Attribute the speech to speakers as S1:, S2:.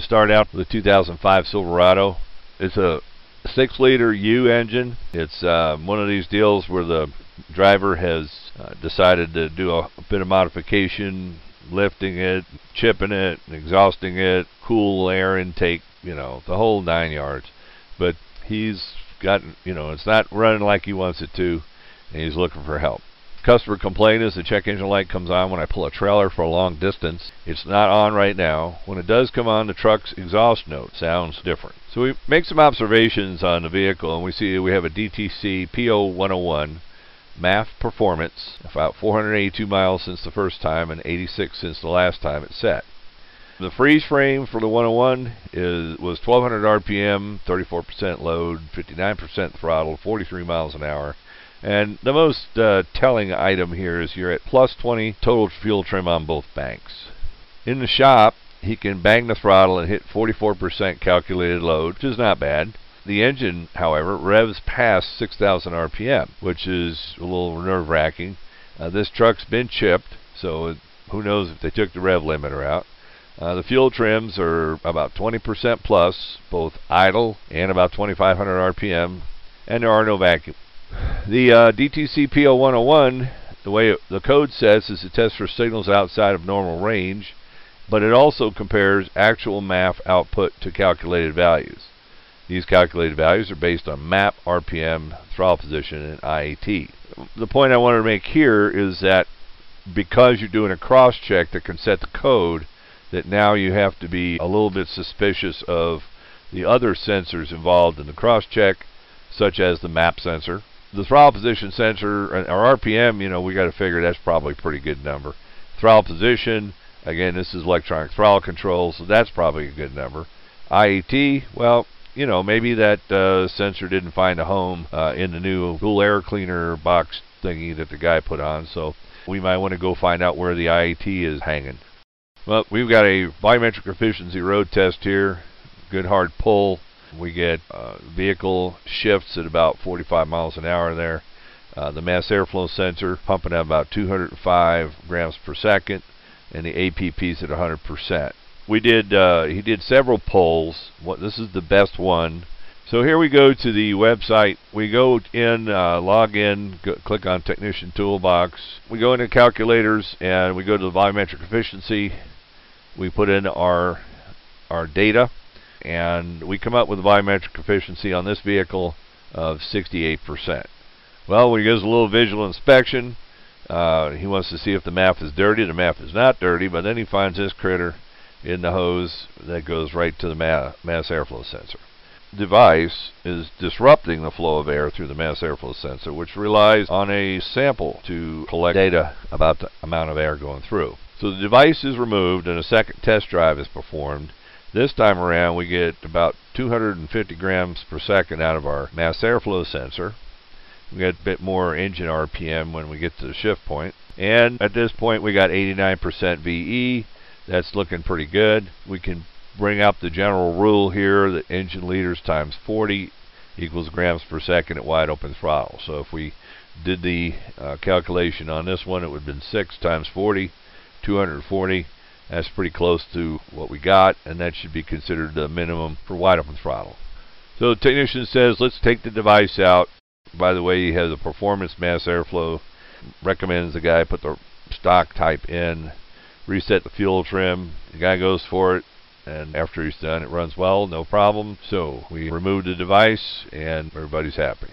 S1: to start out with the 2005 Silverado. It's a 6 liter U engine. It's uh, one of these deals where the driver has uh, decided to do a, a bit of modification, lifting it, chipping it, exhausting it, cool air intake, you know, the whole nine yards. But he's got, you know, it's not running like he wants it to, and he's looking for help. Customer complaint is the check engine light comes on when I pull a trailer for a long distance. It's not on right now. When it does come on, the truck's exhaust note sounds different. So we make some observations on the vehicle, and we see we have a DTC P0101 MAF performance, about 482 miles since the first time and 86 since the last time it set. The freeze frame for the 101 is was 1200 RPM, 34% load, 59% throttle, 43 miles an hour. And the most uh, telling item here is you're at plus 20 total fuel trim on both banks. In the shop, he can bang the throttle and hit 44% calculated load, which is not bad. The engine, however, revs past 6,000 RPM, which is a little nerve-wracking. Uh, this truck's been chipped, so who knows if they took the rev limiter out. Uh, the fuel trims are about 20% plus, both idle and about 2,500 RPM, and there are no vacuum. The uh, DTC P0101, the way it, the code says, is to test for signals outside of normal range, but it also compares actual MAF output to calculated values. These calculated values are based on MAP, RPM, throttle position, and IAT. The point I wanted to make here is that because you're doing a cross check that can set the code, that now you have to be a little bit suspicious of the other sensors involved in the cross check, such as the MAP sensor. The throttle position sensor, or RPM, you know, we got to figure that's probably a pretty good number. Throttle position, again, this is electronic throttle control, so that's probably a good number. IAT, well, you know, maybe that uh, sensor didn't find a home uh, in the new cool air cleaner box thingy that the guy put on, so we might want to go find out where the IAT is hanging. Well, we've got a volumetric efficiency road test here. Good hard pull. We get uh, vehicle shifts at about 45 miles an hour there. Uh, the mass airflow sensor pumping out about 205 grams per second, and the APP's at 100% we did uh, he did several polls. What this is the best one. So here we go to the website. We go in, uh, log in, go, click on Technician Toolbox. We go into calculators and we go to the volumetric efficiency. We put in our our data, and we come up with a volumetric efficiency on this vehicle of 68%. Well, when he goes a little visual inspection, uh, he wants to see if the map is dirty. The map is not dirty, but then he finds this critter in the hose that goes right to the ma mass airflow sensor. Device is disrupting the flow of air through the mass airflow sensor, which relies on a sample to collect data about the amount of air going through. So the device is removed and a second test drive is performed. This time around we get about 250 grams per second out of our mass airflow sensor. We get a bit more engine RPM when we get to the shift point. And at this point we got 89% VE that's looking pretty good. We can bring up the general rule here that engine liters times 40 equals grams per second at wide open throttle. So if we did the uh, calculation on this one, it would have been 6 times 40, 240. That's pretty close to what we got, and that should be considered the minimum for wide open throttle. So the technician says, let's take the device out. By the way, he has a performance mass airflow. Recommends the guy put the stock type in reset the fuel trim. The guy goes for it, and after he's done, it runs well, no problem. So we remove the device, and everybody's happy.